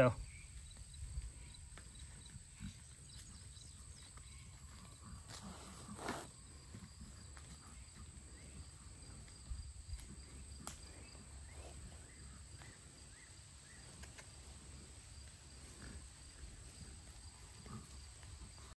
go.